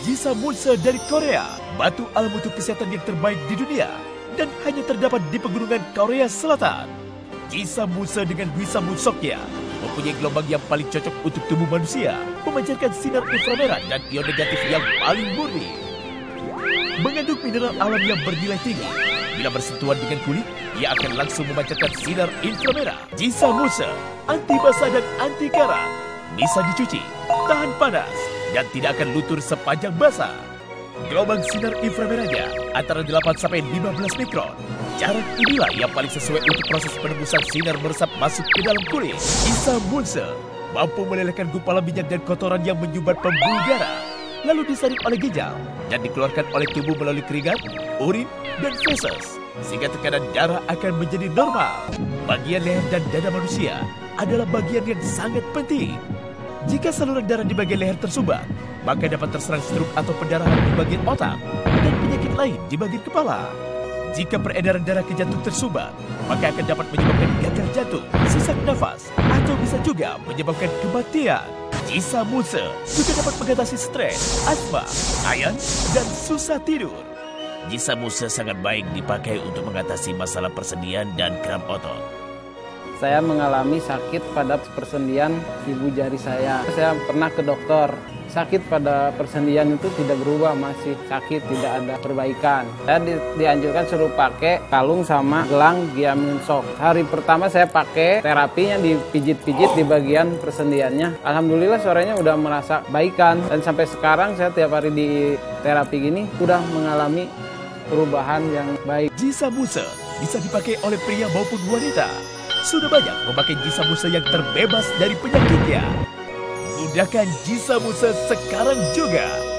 Jisa Mulsa dari Korea, batu alam untuk kesehatan yang terbaik di dunia dan hanya terdapat di pegunungan Korea Selatan. Jisa Mulsa dengan Wisa Mulsokya mempunyai gelombang yang paling cocok untuk tubuh manusia, memancarkan sinar inframerah dan ion negatif yang paling murni. Mengandung mineral alam yang bernilai tinggi, bila bersentuhan dengan kulit, ia akan langsung memancarkan sinar inframerah. Jisa Mulsa, anti basah dan anti karat, bisa dicuci, tahan panas, dan tidak akan luntur sepanjang basah. Gelombang sinar inframerahnya antara 8 sampai 15 mikron. Jarak inilah yang paling sesuai untuk proses penembusan sinar meresap masuk ke dalam kulit. Isa Munse mampu melelehkan gumpalan minyak dan kotoran yang menyumbat pembuluh darah. Lalu disaring oleh ginjal dan dikeluarkan oleh tubuh melalui keringat, urin, dan feses. Sehingga tekanan darah akan menjadi normal. Bagian leher dan dada manusia adalah bagian yang sangat penting jika saluran darah di bagian leher tersumbat, maka dapat terserang stroke atau pendarahan di bagian otak dan penyakit lain di bagian kepala. Jika peredaran darah ke jantung tersumbat, maka akan dapat menyebabkan gagal jantung, sesak nafas, atau bisa juga menyebabkan kematian. Jisa Muse juga dapat mengatasi stres, asma, ayan, dan susah tidur. Jisa Muse sangat baik dipakai untuk mengatasi masalah persendian dan kram otot saya mengalami sakit pada persendian ibu jari saya. Saya pernah ke dokter. Sakit pada persendian itu tidak berubah, masih sakit, tidak ada perbaikan. Saya di, dianjurkan suruh pakai kalung sama gelang Giamin Sok. Hari pertama saya pakai terapinya dipijit-pijit di bagian persendiannya. Alhamdulillah sorenya udah merasa baikan. Dan sampai sekarang saya tiap hari di terapi gini udah mengalami perubahan yang baik. Jisa bisa dipakai oleh pria maupun wanita sudah banyak memakai Jisa Musa yang terbebas dari penyakitnya. Gunakan Jisa Musa sekarang juga.